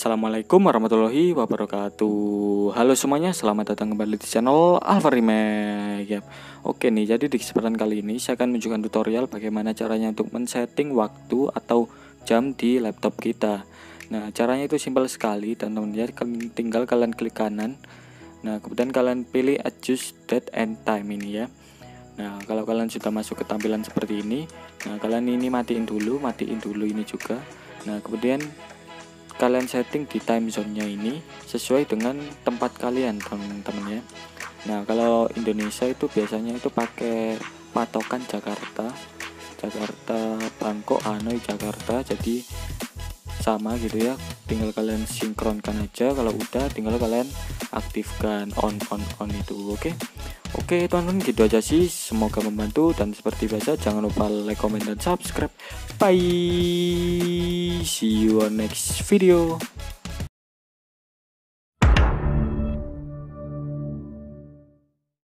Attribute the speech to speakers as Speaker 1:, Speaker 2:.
Speaker 1: Assalamualaikum warahmatullahi wabarakatuh. Halo semuanya, selamat datang kembali di channel Remake. Ya. Oke nih, jadi di kesempatan kali ini saya akan menunjukkan tutorial bagaimana caranya untuk men-setting waktu atau jam di laptop kita. Nah, caranya itu simpel sekali teman-teman ya, tinggal kalian klik kanan. Nah, kemudian kalian pilih adjust date and time ini ya. Nah, kalau kalian sudah masuk ke tampilan seperti ini Nah, kalian ini matiin dulu, matiin dulu ini juga. Nah, kemudian kalian setting di time zone-nya ini sesuai dengan tempat kalian teman-teman ya. Nah kalau Indonesia itu biasanya itu pakai patokan Jakarta Jakarta Bangkok Hanoi Jakarta. Jadi sama gitu ya tinggal kalian sinkronkan aja. Kalau udah tinggal kalian aktifkan on on on itu oke? okay? Oke teman-teman gitu aja sih. Semoga membantu dan seperti biasa Jangan lupa like, comment, dan subscribe. Bye. See you on next video